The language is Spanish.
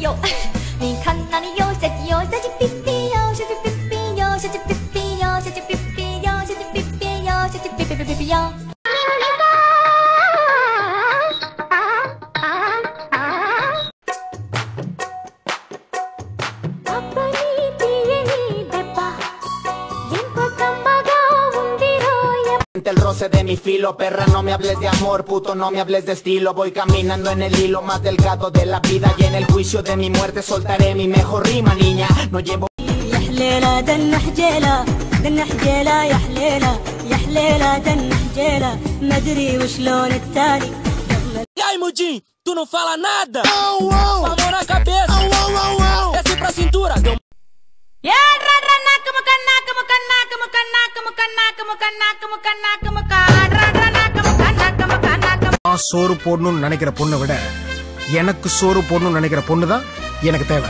哟，你看那里有小鸡哟，小鸡哔哔哟，小鸡哔哔哟，小鸡哔哔哟，小鸡哔哔哟，小鸡哔哔哟，小鸡哔哔哔哔哟。siente el roce de mi filo Perra no me hables de amor, puto no me hables de estilo. Voy caminando en el hilo más delgado de la vida Y en el juicio de mi muerte soltaré mi mejor rima niña. No llevo... Ay, Mujin, tú no fala nada. சோறு போடணும்னு நினைக்கிற பொண்ணை விட எனக்கு சோறு போடணும்னு நினைக்கிற பொண்ணு தான் எனக்கு தேவை.